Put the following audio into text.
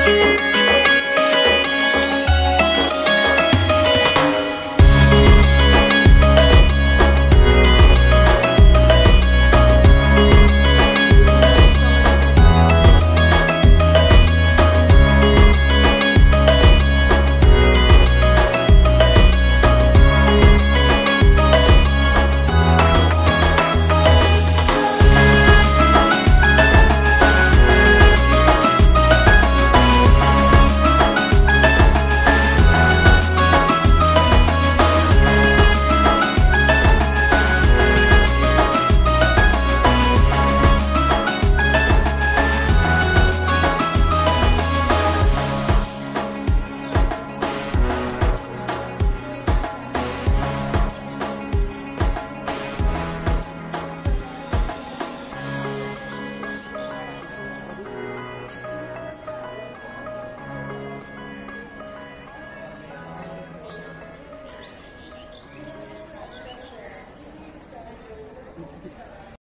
Podcast.